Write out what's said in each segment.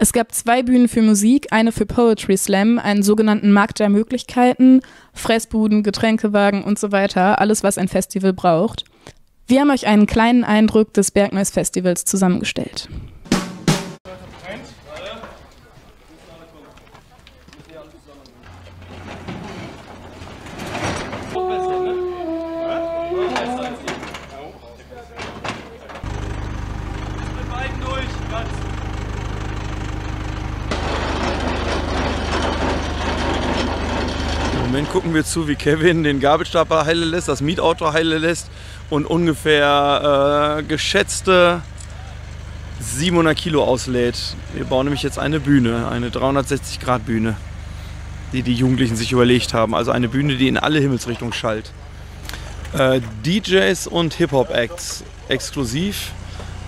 Es gab zwei Bühnen für Musik, eine für Poetry Slam, einen sogenannten Markt der Möglichkeiten, Fressbuden, Getränkewagen und so weiter, alles was ein Festival braucht. Wir haben euch einen kleinen Eindruck des Bergneus Festivals zusammengestellt. Gucken wir zu, wie Kevin den Gabelstapler heile lässt, das Mietauto heile lässt und ungefähr äh, geschätzte 700 Kilo auslädt. Wir bauen nämlich jetzt eine Bühne, eine 360 Grad Bühne, die die Jugendlichen sich überlegt haben. Also eine Bühne, die in alle Himmelsrichtungen schallt. Äh, DJs und Hip-Hop-Acts exklusiv.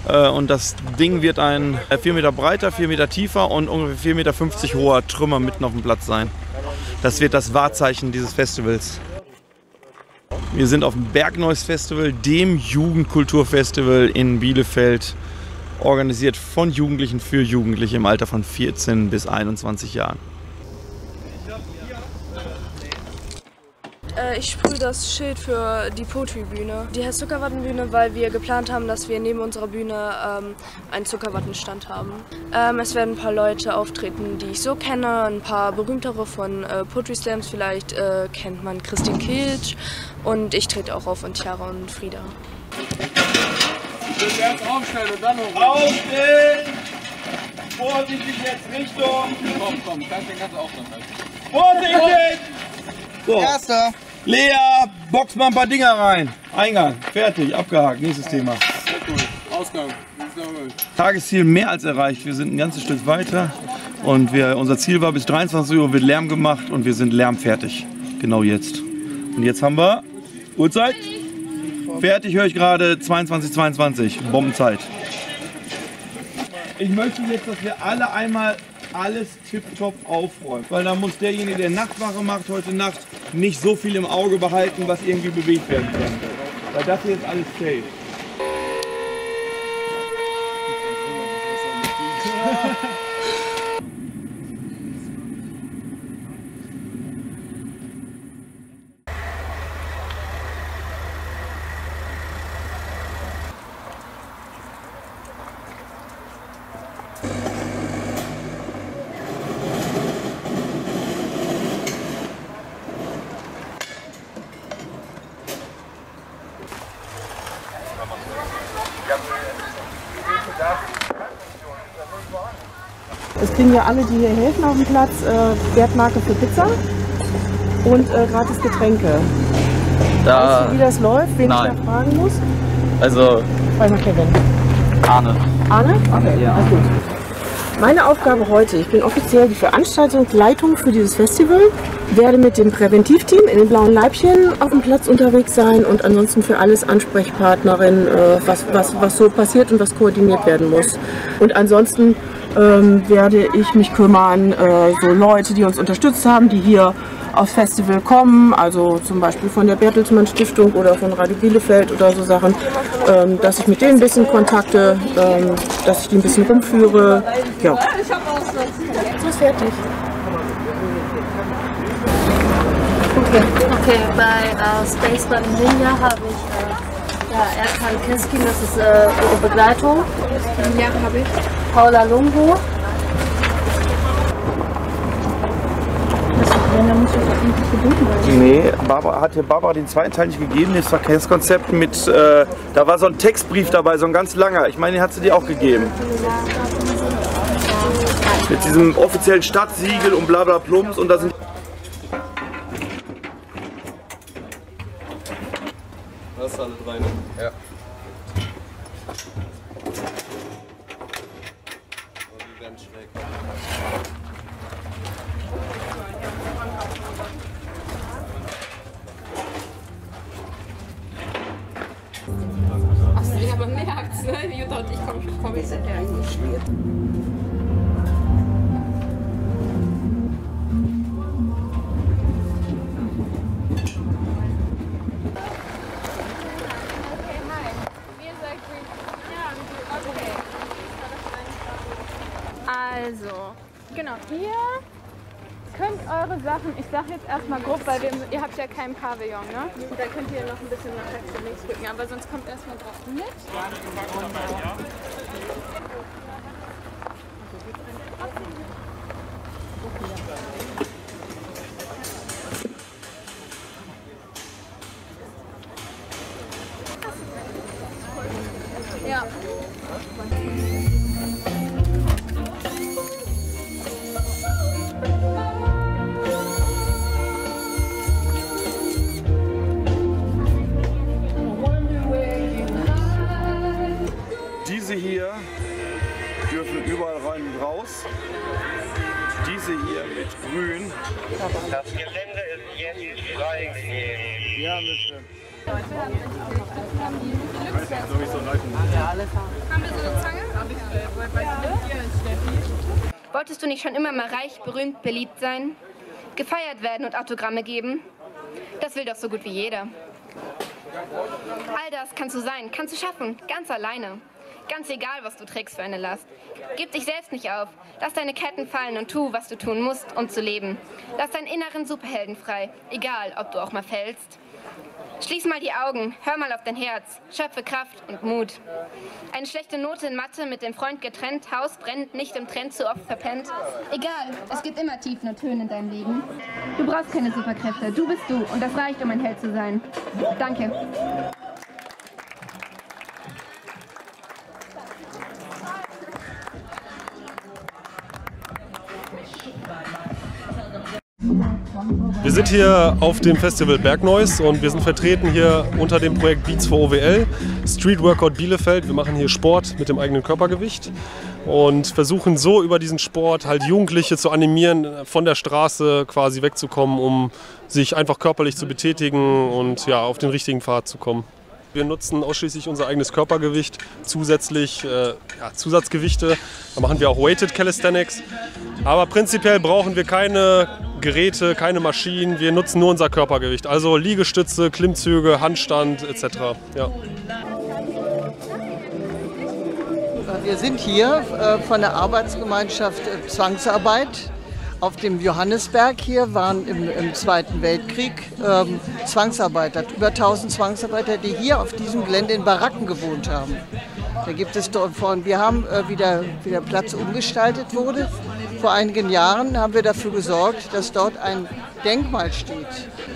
Äh, und das Ding wird ein 4 Meter breiter, 4 Meter tiefer und ungefähr 4,50 Meter hoher Trümmer mitten auf dem Platz sein. Das wird das Wahrzeichen dieses Festivals. Wir sind auf dem Bergneus Festival, dem Jugendkulturfestival in Bielefeld, organisiert von Jugendlichen für Jugendliche im Alter von 14 bis 21 Jahren. Äh, ich sprühe das Schild für die Poetry-Bühne. Die Herr Zuckerwattenbühne, weil wir geplant haben, dass wir neben unserer Bühne ähm, einen Zuckerwattenstand haben. Ähm, es werden ein paar Leute auftreten, die ich so kenne, ein paar berühmtere von äh, Poetry Slams. Vielleicht äh, kennt man Christine Kilch und ich trete auch auf und Chiara und Frieda. Ich will erst aufstellen und dann hoch. Aufstehen! Vorsichtig jetzt Richtung! Komm, komm, kannst den ganzen Aufstand halten. Vorsichtig! So. Erster. Lea, box mal ein paar Dinger rein. Eingang, fertig, abgehakt. Nächstes Thema. Sehr cool. Ausgang. Tagesziel mehr als erreicht. Wir sind ein ganzes Stück weiter und wir, unser Ziel war bis 23 Uhr wird Lärm gemacht und wir sind lärmfertig. Genau jetzt. Und jetzt haben wir Uhrzeit. Fertig höre ich gerade 22, 22. Bombenzeit. Ich möchte jetzt, dass wir alle einmal alles tipptopp aufräumen. Weil da muss derjenige, der Nachtwache macht heute Nacht, nicht so viel im Auge behalten, was irgendwie bewegt werden kann. Weil das hier ist alles safe. Kriegen ja alle, die hier helfen auf dem Platz, äh, Wertmarke für Pizza und äh, gratis Getränke. Da, weißt du, wie das läuft? Wen nein. ich da fragen muss? also Frag mal Kevin. Arne. Arne? Okay, Ja. alles gut. Meine Aufgabe heute, ich bin offiziell die Veranstaltungsleitung für dieses Festival, werde mit dem Präventivteam in den blauen Leibchen auf dem Platz unterwegs sein und ansonsten für alles Ansprechpartnerin, äh, was, was, was so passiert und was koordiniert werden muss. Und ansonsten ähm, werde ich mich kümmern, äh, so Leute, die uns unterstützt haben, die hier aufs Festival kommen, also zum Beispiel von der Bertelsmann Stiftung oder von Radio Bielefeld oder so Sachen, ähm, dass ich mit denen ein bisschen kontakte, ähm, dass ich die ein bisschen rumführe. Ja. So ist fertig. Okay, okay bei äh, Space Band Ninja habe ich äh, ja, Erkan Keskin, das ist äh, ihre Begleitung. Ja, habe ich. Paula Lungo. Nee, Barbara, hat dir Barbara den zweiten Teil nicht gegeben, das Verkehrskonzept mit, äh, da war so ein Textbrief dabei, so ein ganz langer. Ich meine, den hat sie dir auch gegeben. Mit diesem offiziellen Stadtsiegel und bla bla plumps und da sind Das ist alle drei, ne? Ja. Achso, ja, man merkt's, ne? Jutta und ich kommen komm, sind ja eure Sachen, ich sag jetzt erstmal grob, weil wir, ihr habt ja kein Pavillon, ne? Und da könnt ihr noch ein bisschen nach rechts und links rücken, aber sonst kommt erstmal drauf mit. Ja. Freigegeben. Ja, bitte. Haben wir so eine Zange? Wolltest du nicht schon immer mal reich, berühmt, beliebt sein? Gefeiert werden und Autogramme geben? Das will doch so gut wie jeder. All das kannst du sein, kannst du schaffen, ganz alleine. Ganz egal, was du trägst für eine Last. Gib dich selbst nicht auf. Lass deine Ketten fallen und tu, was du tun musst, um zu leben. Lass deinen inneren Superhelden frei, egal, ob du auch mal fällst. Schließ mal die Augen, hör mal auf dein Herz, schöpfe Kraft und Mut. Eine schlechte Note in Mathe mit dem Freund getrennt, Haus brennt, nicht im Trend zu oft verpennt. Egal, es gibt immer Tiefen und Höhen in deinem Leben. Du brauchst keine Superkräfte, du bist du und das reicht, um ein Held zu sein. Danke. Wir sind hier auf dem Festival Bergneus und wir sind vertreten hier unter dem Projekt Beats for OWL, Street Workout Bielefeld. Wir machen hier Sport mit dem eigenen Körpergewicht und versuchen so über diesen Sport halt Jugendliche zu animieren, von der Straße quasi wegzukommen, um sich einfach körperlich zu betätigen und ja, auf den richtigen Pfad zu kommen. Wir nutzen ausschließlich unser eigenes Körpergewicht, zusätzlich äh, ja, Zusatzgewichte. Da machen wir auch Weighted Calisthenics. Aber prinzipiell brauchen wir keine Geräte, keine Maschinen. Wir nutzen nur unser Körpergewicht. Also Liegestütze, Klimmzüge, Handstand etc. Ja. Wir sind hier äh, von der Arbeitsgemeinschaft äh, Zwangsarbeit auf dem Johannesberg hier waren im, im Zweiten Weltkrieg ähm, Zwangsarbeiter, über 1000 Zwangsarbeiter, die hier auf diesem Gelände in Baracken gewohnt haben. Da gibt es dort vorne, wir haben, äh, wie, der, wie der Platz umgestaltet wurde, vor einigen Jahren haben wir dafür gesorgt, dass dort ein Denkmal steht.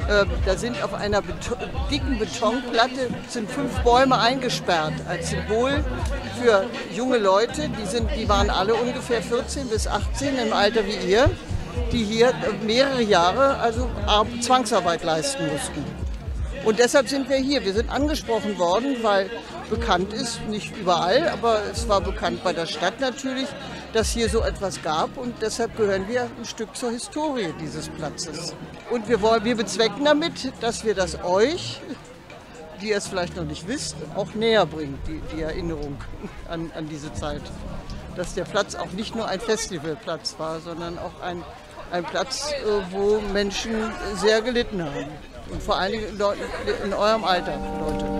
Äh, da sind auf einer Beto dicken Betonplatte sind fünf Bäume eingesperrt als Symbol für junge Leute. Die, sind, die waren alle ungefähr 14 bis 18 im Alter wie ihr, die hier mehrere Jahre also Zwangsarbeit leisten mussten. Und deshalb sind wir hier. Wir sind angesprochen worden, weil bekannt ist, nicht überall, aber es war bekannt bei der Stadt natürlich, dass hier so etwas gab und deshalb gehören wir ein Stück zur Historie dieses Platzes. Und wir, wollen, wir bezwecken damit, dass wir das euch, die ihr es vielleicht noch nicht wisst, auch näher bringen, die, die Erinnerung an, an diese Zeit. Dass der Platz auch nicht nur ein Festivalplatz war, sondern auch ein, ein Platz, äh, wo Menschen sehr gelitten haben. Und vor allen Dingen in, in eurem Alter, Leute.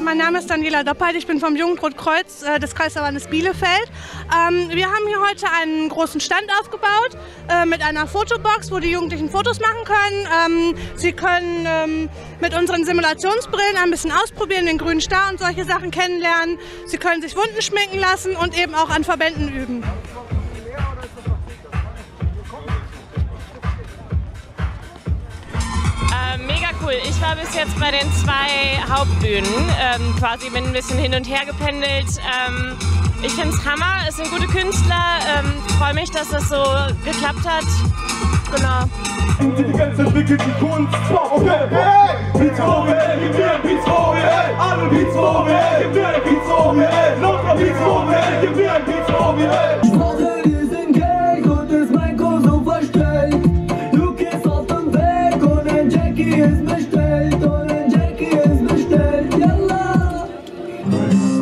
Also mein Name ist Daniela Doppelt, ich bin vom Jugendrotkreuz äh, des Kreisverbandes Bielefeld. Ähm, wir haben hier heute einen großen Stand aufgebaut äh, mit einer Fotobox, wo die Jugendlichen Fotos machen können. Ähm, sie können ähm, mit unseren Simulationsbrillen ein bisschen ausprobieren, den grünen Star und solche Sachen kennenlernen. Sie können sich Wunden schminken lassen und eben auch an Verbänden üben. Cool. Ich war bis jetzt bei den zwei Hauptbühnen. Ähm, quasi bin ein bisschen hin und her gependelt. Ähm, ich finde es Hammer. Es sind gute Künstler. Ähm, Freue mich, dass das so geklappt hat. Genau. Intelligenz entwickelt die Kunst. Okay, hey! Beats OWL, gib mir ein Beats OWL. Alle Beats OWL, gib mir ein Beats OWL. Lauter Beats OWL, gib mir ein Beats OWL.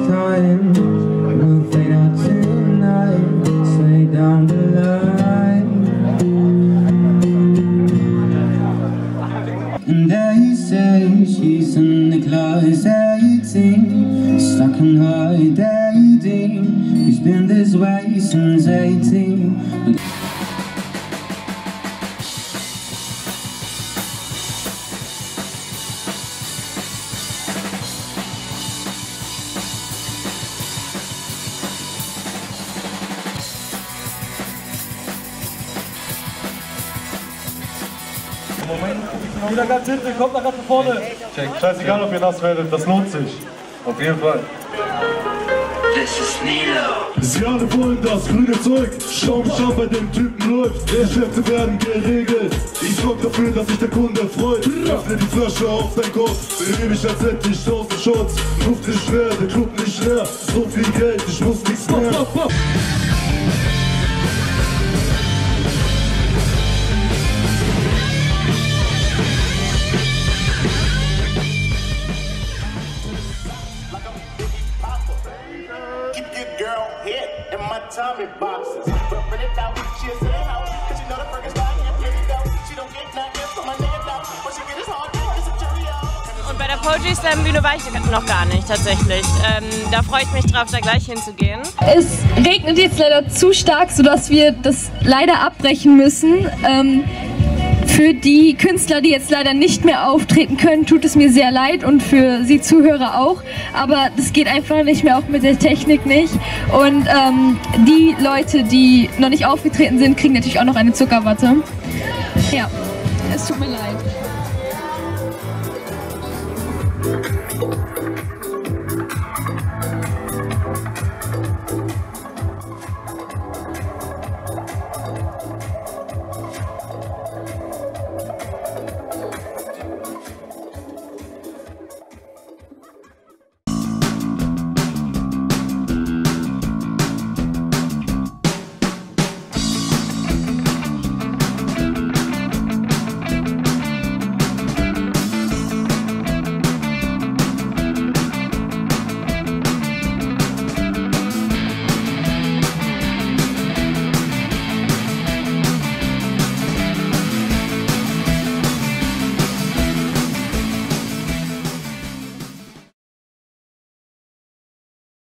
Time, Moment. Wieder ganz hinten, kommt nach ganz vorne. Scheißegal, ob ihr nass werdet, das lohnt sich. Auf jeden Fall. This is Nilo. Sie alle wollen das grüne Zeug. Schau mich an, bei dem Typen läuft. Geschäfte werden geregelt. Ich sorg dafür, dass sich der Kunde freut. Öffne die Flasche auf dein Kopf. Behebe mich als hätte ich tausend Shots. Luft ist schwer, der Club nicht leer. So viel Geld, ich muss nichts mehr. Poetry Slam Bühne war ich noch gar nicht tatsächlich. Ähm, da freue ich mich drauf, da gleich hinzugehen. Es regnet jetzt leider zu stark, sodass wir das leider abbrechen müssen. Ähm, für die Künstler, die jetzt leider nicht mehr auftreten können, tut es mir sehr leid und für Sie Zuhörer auch. Aber das geht einfach nicht mehr, auch mit der Technik nicht. Und ähm, die Leute, die noch nicht aufgetreten sind, kriegen natürlich auch noch eine Zuckerwatte. Ja, es tut mir leid. thank you